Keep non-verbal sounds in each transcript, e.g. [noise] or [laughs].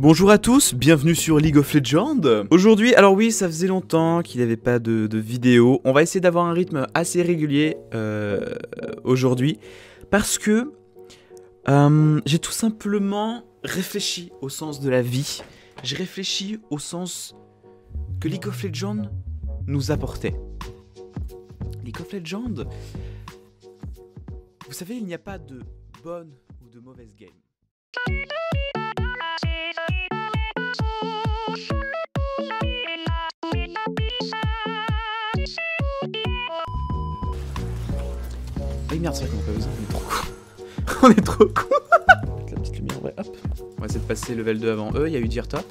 Bonjour à tous, bienvenue sur League of Legends. Aujourd'hui, alors oui, ça faisait longtemps qu'il n'y avait pas de, vidéo. On va essayer d'avoir un rythme assez régulier euh, aujourd'hui parce que euh, j'ai tout simplement réfléchi au sens de la vie. J'ai réfléchi au sens que League of Legends nous apportait. League of Legends, vous savez, il n'y a pas de bonne ou de mauvaise game. Merde, c'est vrai qu'on a pas besoin, on est trop con. [laughs] on est trop con. la petite lumière, ouais, hop. On va essayer de passer level 2 avant eux, il y a eu dire top.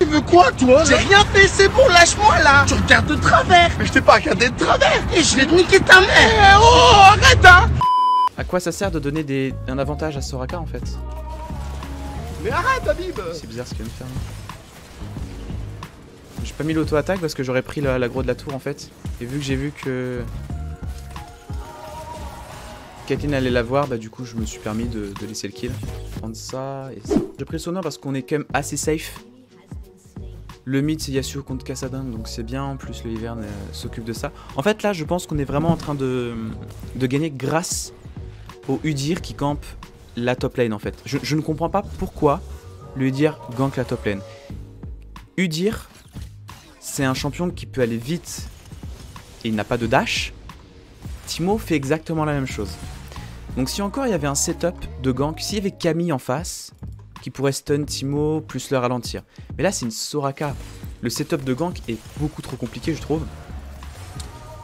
Tu veux quoi toi J'ai rien fait, c'est bon, lâche-moi là Tu regardes de travers Mais je t'ai pas regardé de travers Et je vais te niquer ta mère Eh Oh, arrête hein À quoi ça sert de donner des... un avantage à Soraka en fait? Mais arrête Habib C'est bizarre ce qu'il vient de faire. J'ai pas mis l'auto-attaque parce que j'aurais pris l'agro de la tour en fait. Et vu que j'ai vu que... Kathleen allait la voir, bah du coup je me suis permis de, laisser le kill. Prendre ça et ça. J'ai parce qu'on est quand même assez safe. Le mid c'est Yasuo contre Kassadin donc c'est bien, en plus le Hivern euh, s'occupe de ça. En fait là je pense qu'on est vraiment en train de, gagner grâce au Udir qui campe la top lane en fait. Je, je ne comprends pas pourquoi le Udir gank la top lane. Udir c'est un champion qui peut aller vite et il n'a pas de dash. Timo fait exactement la même chose. Donc si encore il y avait un setup de gank, s'il y avait Camille en face, qui pourrait stun Timo plus le ralentir. Mais là c'est une Soraka. Le setup de gank est beaucoup trop compliqué je trouve.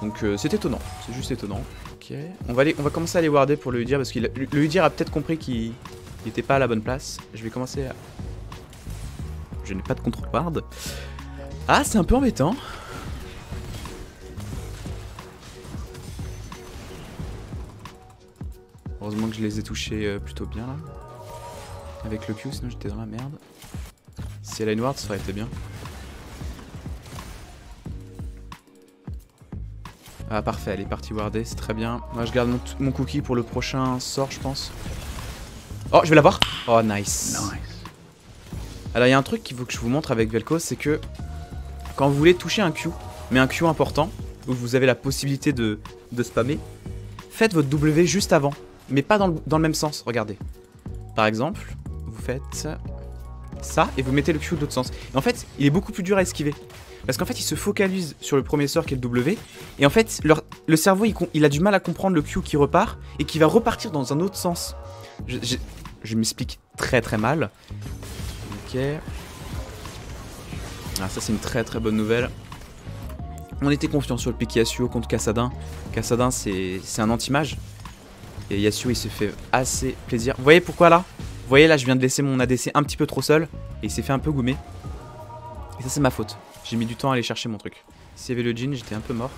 Donc euh, c'est étonnant, c'est juste étonnant. Ok, on va, aller, on va commencer à aller warder pour le Udir parce que le Udir a peut-être compris qu'il n'était pas à la bonne place. Je vais commencer à... Je n'ai pas de contrôle ward. Ah c'est un peu embêtant. Heureusement que je les ai touchés euh, plutôt bien là. Avec le Q, sinon j'étais dans la merde. Si elle a une ward, ça aurait été bien. Ah parfait, elle est partie warder, c'est très bien. Moi je garde mon, mon, cookie pour le prochain sort, je pense. Oh, je vais l'avoir Oh, nice. nice. Alors il y a un truc qu'il faut que je vous montre avec Vel'Koz, c'est que quand vous voulez toucher un Q, mais un Q important, où vous avez la possibilité de, de spammer, faites votre W juste avant mais pas dans le, dans le, même sens, regardez. Par exemple, vous faites ça et vous mettez le Q de l'autre sens. Et en fait, il est beaucoup plus dur à esquiver. Parce qu'en fait, il se focalise sur le premier sort qui est le W. Et en fait, leur, le cerveau, il, a du mal à comprendre le Q qui repart et qui va repartir dans un autre sens. Je, je, m'explique très très mal. Ok. Ah, ça, c'est une très très bonne nouvelle. On était confiant sur le Yasuo contre Kassadin. Kassadin, c'est un anti-mage. Et Yasuo il se fait assez plaisir. Vous voyez pourquoi là? Vous voyez là je viens de laisser mon ADC un petit peu trop seul. Et il s'est fait un peu goumer. Et ça c'est ma faute. J'ai mis du temps à aller chercher mon truc. S'il y avait le jean j'étais un peu mort.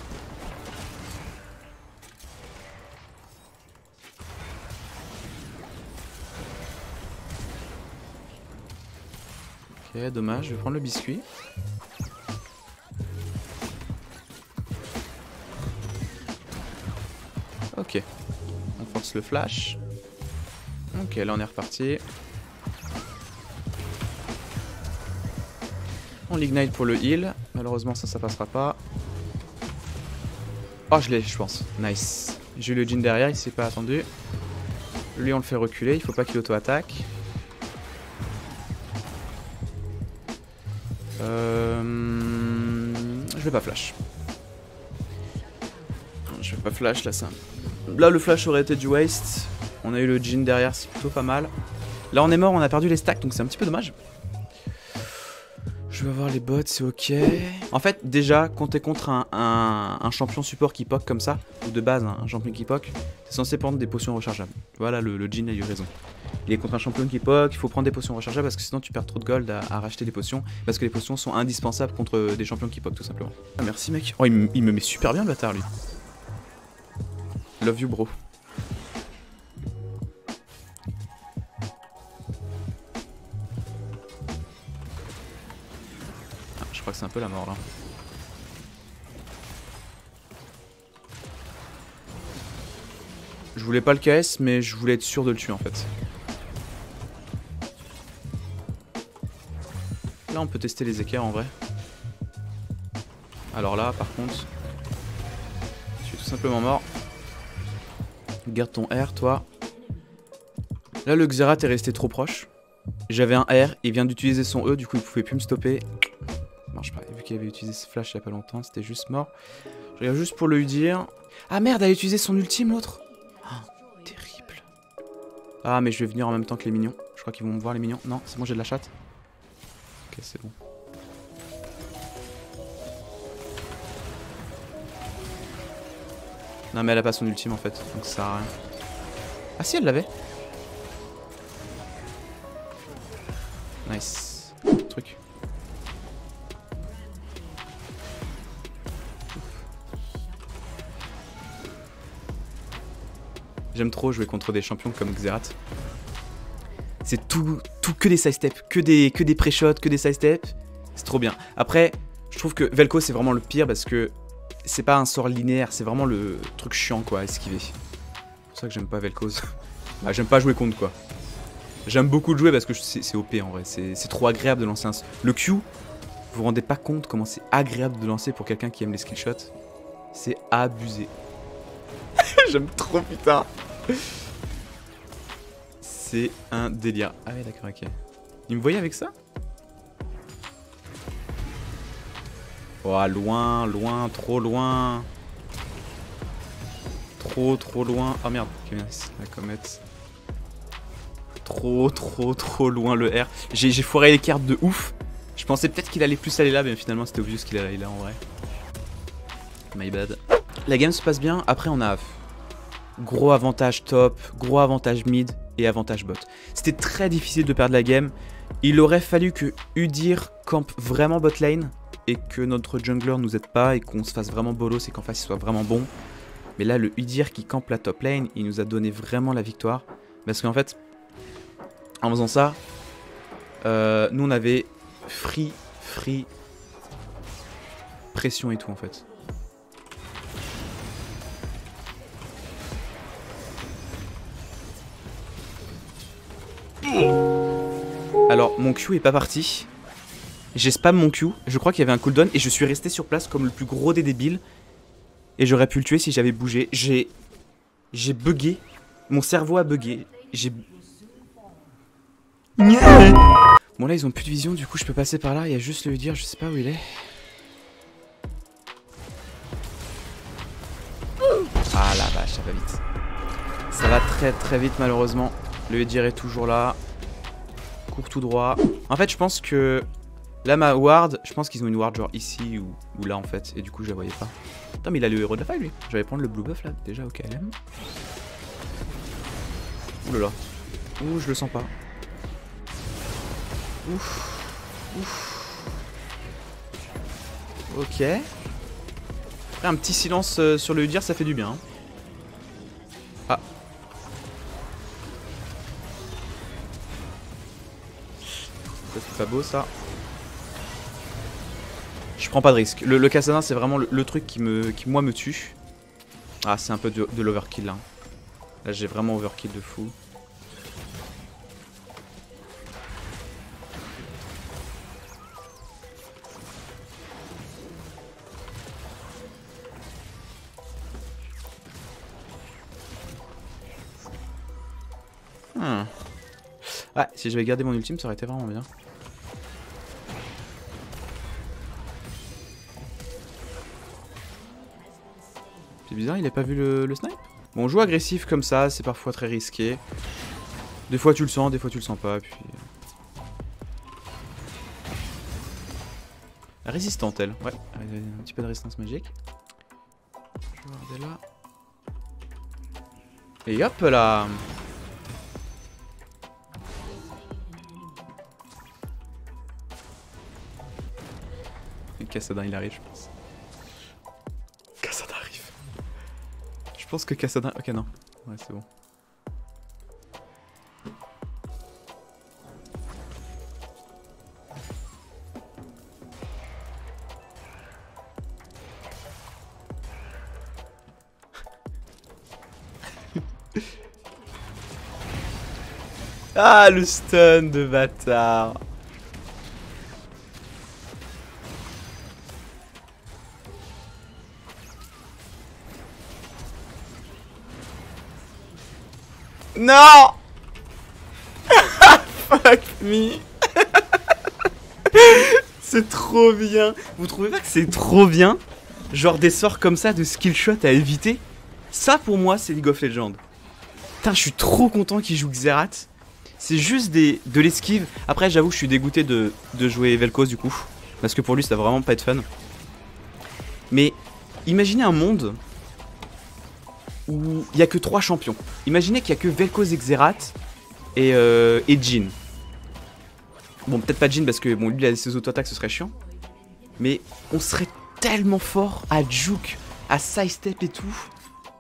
Ok dommage, je vais prendre le biscuit. Ok, le flash. Ok, là on est reparti. On l'ignite pour le heal. Malheureusement ça, ça passera pas. Oh, je l'ai, je pense. Nice. J'ai eu le jean derrière, il s'est pas attendu. Lui, on le fait reculer, il faut pas qu'il auto-attaque. Euh... Je vais pas flash. Je vais pas flash, là ça Là, le flash aurait été du waste. On a eu le jean derrière, c'est plutôt pas mal. Là, on est mort, on a perdu les stacks, donc c'est un petit peu dommage. Je vais avoir les bots, c'est ok. En fait, déjà, t'es contre un, champion support qui poke comme ça, ou de base, un champion qui poke, t'es censé prendre des potions rechargeables. Voilà, le, le jean a eu raison. Il est contre un champion qui poke, il faut prendre des potions rechargeables parce que sinon tu perds trop de gold à, racheter des potions. Parce que les potions sont indispensables contre des champions qui poke, tout simplement. Ah, merci, mec. Oh, il me met super bien le bâtard, lui. Love you, bro. Ah, je crois que c'est un peu la mort là. Je voulais pas le KS, mais je voulais être sûr de le tuer en fait. Là, on peut tester les équerres en vrai. Alors là, par contre, je suis tout simplement mort. Garde ton R, toi. Là, le Xerath est resté trop proche. J'avais un R, il vient d'utiliser son E, du coup, il pouvait plus me stopper. Marche pas. Vu qu'il avait utilisé ce flash il y a pas longtemps, c'était juste mort. Je regarde juste pour lui dire. Ah merde, elle a utilisé son ultime, l'autre. Ah, terrible. Ah, mais je vais venir en même temps que les mignons. Je crois qu'ils vont me voir, les mignons. Non, c'est bon, j'ai de la chatte. Ok, c'est bon. Non mais elle a pas son ultime en fait, donc ça sert à rien. Ah si elle l'avait Nice. Truc. J'aime trop jouer contre des champions comme Xerath. C'est tout, tout que des side steps, que des, que des pré-shots, que des side steps. C'est trop bien. Après, je trouve que Velko c'est vraiment le pire parce que c'est pas un sort linéaire, c'est vraiment le truc chiant quoi, à esquiver. C'est pour ça que j'aime pas Vel'Koz. bah, [laughs] j'aime pas jouer contre quoi. J'aime beaucoup le jouer parce que c'est OP en vrai, c'est trop agréable de lancer un... Le Q, vous vous rendez pas compte comment c'est agréable de lancer pour quelqu'un qui aime les skillshots C'est abusé. [laughs] j'aime trop putain. C'est un délire. Ah ouais d'accord ok. Il me voyait avec ça? Oh, loin, loin, trop loin. Trop, trop loin. Oh merde, la comète. Trop, trop, trop loin le R. J'ai foiré les cartes de ouf. Je pensais peut-être qu'il allait plus aller là, mais finalement c'était obvious qu'il allait là en vrai. My bad. La game se passe bien. Après, on a gros avantage top, gros avantage mid et avantage bot. C'était très difficile de perdre la game. Il aurait fallu que Udir campe vraiment bot lane et que notre jungler nous aide pas et qu'on se fasse vraiment bolos et qu'en face il soit vraiment bon. Mais là, le Udir qui campe la top lane, il nous a donné vraiment la victoire. Parce qu'en fait, en faisant ça, euh, nous on avait free, free, pression et tout en fait. Alors, mon Q est pas parti. J'ai spam mon Q, je crois qu'il y avait un cooldown et je suis resté sur place comme le plus gros des débiles. Et j'aurais pu le tuer si j'avais bougé. J'ai... J'ai bugué. Mon cerveau a bugué. J'ai... Bon là ils ont plus de vision, du coup je peux passer par là, il y a juste le dire, je sais pas où il est. Ah la vache, ça va vite. Ça va très très vite malheureusement. Le dire est toujours là. Cours tout droit. En fait je pense que Là, ma ward, je pense qu'ils ont une ward genre ici ou, là en fait, et du coup je la voyais pas. Attends, mais il a le héros de la faille lui. Je vais prendre le blue buff là, déjà au KLM. Ouh là là. Ouh, je le sens pas. Ouf. Ouf. Ok. Après, un petit silence euh, sur le Udir, ça fait du bien. Hein. Ah. C'est pas beau ça. Je prends pas de risque. Le, le c'est vraiment le, truc qui, me, moi, me tue. Ah, c'est un peu de, l'overkill, là. Là, j'ai vraiment overkill de fou. Ah, si j'avais gardé mon ultime, ça aurait été vraiment bien. Bizarre, il a pas vu le, snipe? Bon, joue agressif comme ça, c'est parfois très risqué. Des fois tu le sens, des fois tu le sens pas, puis... Euh. Résistante, elle. Ouais, un petit peu de résistance magique. Je vais regarder là. Et hop là Et Cassadin, il arrive, je pense. Je pense que Cassadin... Ok, non. Ouais, c'est bon. [laughs] ah, le stun de bâtard Non [laughs] Fuck me [laughs] C'est trop bien Vous trouvez pas que c'est trop bien? Genre des sorts comme ça de skill shot à éviter? Ça pour moi c'est League of Legends. Putain je suis trop content qu'il joue Xerath. C'est juste des, de l'esquive. Après j'avoue je suis dégoûté de, de jouer Vel'Koz du coup. Parce que pour lui ça va vraiment pas être fun. Mais imaginez un monde où il y a que trois champions. Imaginez qu'il y a que Vel'Koz et euh, et Jin. Bon, peut-être pas Jin parce que bon, lui, il a ses auto-attaques, ce serait chiant. Mais on serait tellement fort à juke, à sidestep et tout.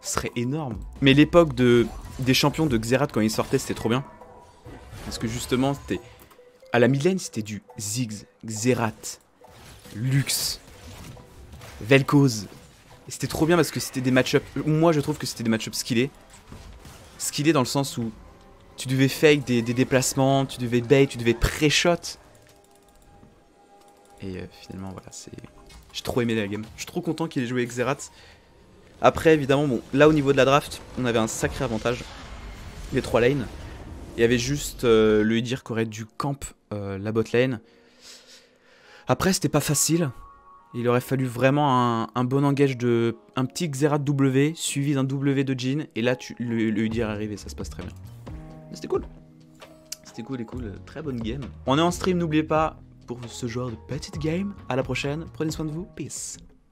Ce serait énorme. Mais l'époque de, des champions de Xerath quand ils sortaient, c'était trop bien. Parce que justement, c'était. À la mid c'était du Ziggs, Xerath, Lux, Vel'Koz. C'était trop bien parce que c'était des match-ups. Moi, je trouve que c'était des match-ups skillés. Skillés dans le sens où tu devais fake des, déplacements, tu devais bait, tu devais pré-shot. Et euh, finalement, voilà, c'est. J'ai trop aimé la game. Je suis trop content qu'il ait joué avec. Après, évidemment, bon, là au niveau de la draft, on avait un sacré avantage. Les trois lanes. Il y avait juste euh, le Idir qui aurait dû camp euh, la bot lane. Après, c'était pas facile. Il aurait fallu vraiment un, bon engage de. Un petit Xerath W suivi d'un W de Jin. Et là, tu, le, le Udyr arrive et ça se passe très bien. C'était cool. C'était cool et cool. Très bonne game. On est en stream, n'oubliez pas, pour ce genre de petite game. À la prochaine. Prenez soin de vous. Peace.